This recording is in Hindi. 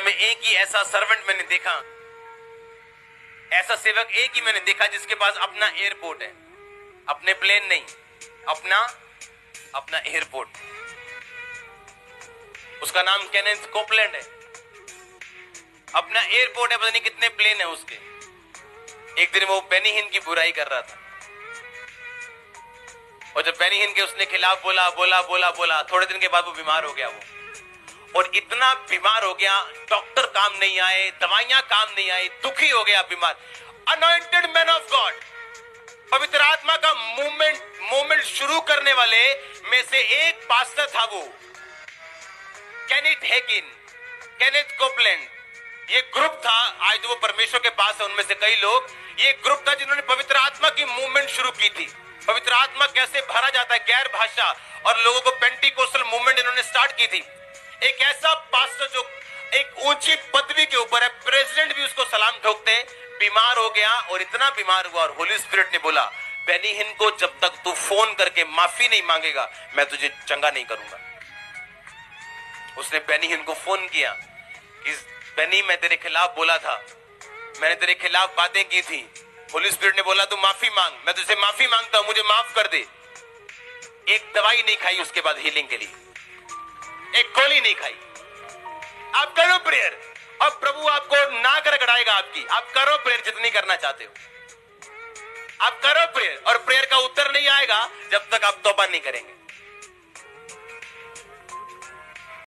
में एक ही ऐसा सर्वेंट मैंने देखा। ऐसा सेवक एक ही मैंने देखा जिसके पास अपना एयरपोर्ट है। अपने प्लेन नहीं, अपना अपना एयरपोर्ट उसका नाम कैनेथ कोपलैंड है। अपना एयरपोर्ट है, पता नहीं कितने प्लेन है उसके। एक दिन वो बेनी हिंद की बुराई कर रहा था। और जब बेनी हिंद के उसने खिलाफ बोला बोला बोला बोला, थोड़े दिन के बाद वो बीमार हो गया वो। और इतना बीमार हो गया, डॉक्टर काम नहीं आए, दवाइयाँ काम नहीं आई दुखी हो गया बीमार। अनोइंटेड मैन ऑफ़ गॉड पवित्र आत्मा का मूवमेंट मूवमेंट शुरू करने वाले में से एक पास्टर था वो। कैनिट हेगिन कोपलैंड ये ग्रुप था, आज तो वो परमेश्वर के पास है, उनमें से कई लोग। ये ग्रुप था जिन्होंने पवित्र आत्मा की मूवमेंट शुरू की थी। पवित्र आत्मा कैसे भरा जाता है? गैर भाषा। और लोगों को पेंटिकोस्टल मूवमेंट इन्होंने स्टार्ट की थी। एक ऐसा पास्टर जो एक ऊँची पदवी के ऊपर है प्रेसिडेंट भी उसको सलाम ठोकते बीमार हो गया और इतना बीमार हुआ और होली स्पिरिट ने बोला बेनी हिन को जब तक तू फ़ोन करके माफ़ी नहीं मांगेगा, मैं तुझे चंगा नहीं करूँगा. उसने बेनी हिन को फ़ोन किया कि, बेनी, मैं तेरे खिलाफ बोला था, मैंने तेरे खिलाफ बातें की थी। होली स्पिरिट ने बोला, तू माफ़ी मांग, मैं तुझसे माफ़ी माँगता हूँ, मुझे माफ़ कर दे। एक दवाई नहीं खाई उसके बाद हीलिंग के लिए। गोली नहीं खाई। आप करो प्रेयर और प्रभु आपको ना कर गड़ाएगा आपकी। आप करो प्रेयर जितनी करना चाहते हो। आप करो प्रेयर और प्रेयर का उत्तर नहीं आएगा जब तक आप तोबा नहीं करेंगे।